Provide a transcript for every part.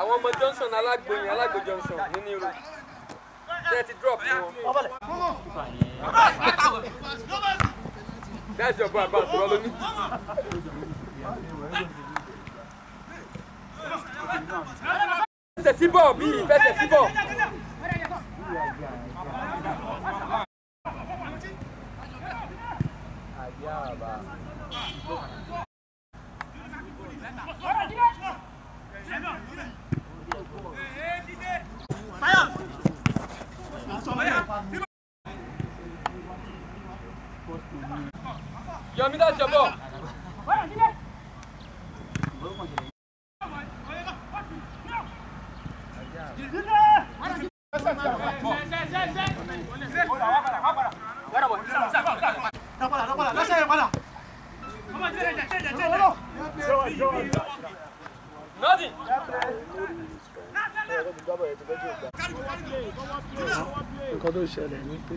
àwọn ọmọ Johnson alágbóyin alágbó Johnson nínú irú ṣe ti drop ní wọn. that's your boy about rọ lónìí. fẹsẹ̀ síbọ̀ bíi fẹsẹ̀ síbọ̀. Jọ̀mí dá ṣe bọ̀. Nothing. nǹkan tó ṣẹlẹ̀ ni pé.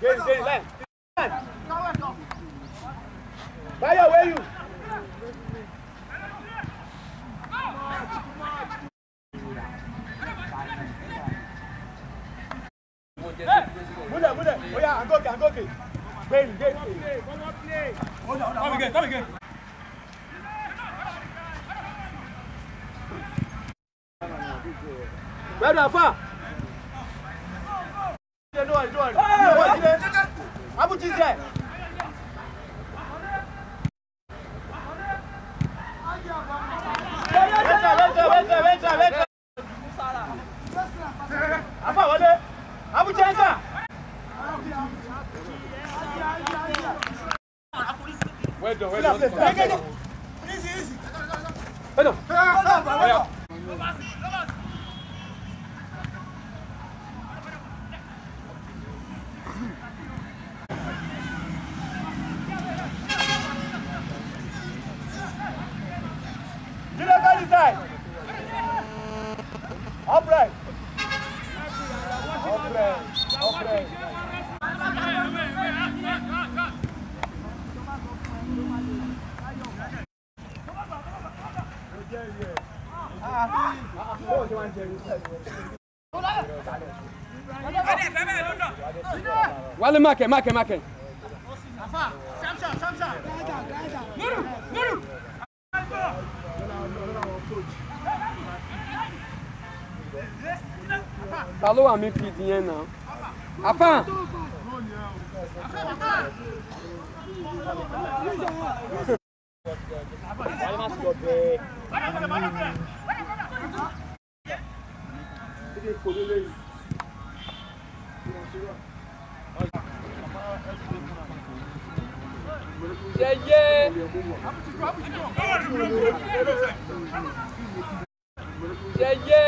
Get it, get it, left. Tayo, where you? Muda, muda. Oh yeah, I'm okay, I'm okay. Baby, get it. Come on, play. Hold on, hold on. Come again, come again. Where do I fall? Go, go. Mucize. Wẹ́tà wẹ́tà wẹ́tà wẹ́tà wẹ́tà. Afáwọlé Abuja ẹ̀ta. Wẹ́dọ̀ wẹ́dọ̀. Wẹ́dọ̀. Wẹ́dọ̀. Upright. Upright. Upright. Upright. Wale make, make, make. Afa. ta ló wà mí pì yẹn náà àfà. Yeye. Yeye.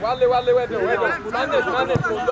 Wale, wale, wale, wale. Manage, manage.